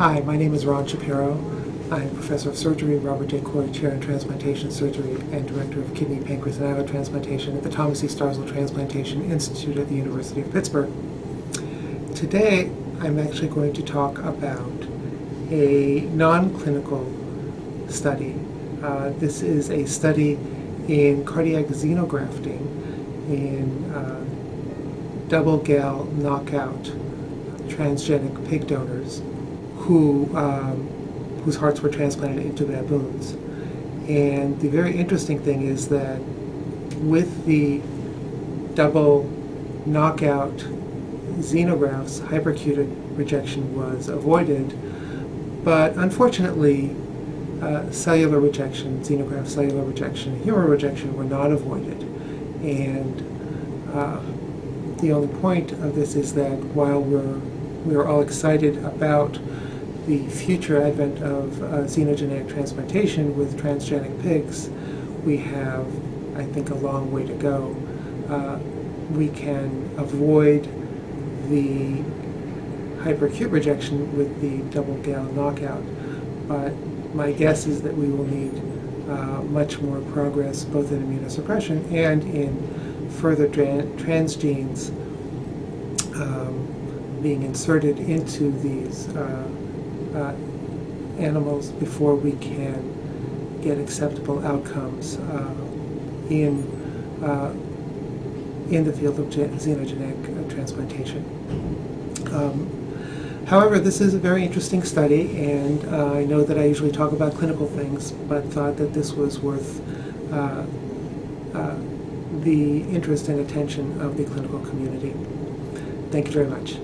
Hi, my name is Ron Shapiro. I'm professor of surgery, Robert J. Corry Chair in Transplantation Surgery, and director of kidney, pancreas, and islet transplantation at the Thomas E. Starzl Transplantation Institute at the University of Pittsburgh. Today, I'm actually going to talk about a non-clinical study. Uh, this is a study in cardiac xenografting in uh, double gal knockout transgenic pig donors who um, whose hearts were transplanted into baboons. And the very interesting thing is that with the double knockout xenografts, hyperacute rejection was avoided, but unfortunately, uh, cellular rejection, xenograft cellular rejection, humoral rejection were not avoided. And uh, the only point of this is that while we're we are all excited about the future advent of uh, xenogenetic transplantation with transgenic pigs, we have, I think, a long way to go. Uh, we can avoid the hyperacute rejection with the double gal knockout, but my guess is that we will need uh, much more progress both in immunosuppression and in further transgenes um, being inserted into these uh, animals before we can get acceptable outcomes uh, in uh, in the field of xenogenic uh, transplantation. Um, However, this is a very interesting study, and uh, I know that I usually talk about clinical things, but thought that this was worth uh, uh, the interest and attention of the clinical community. Thank you very much.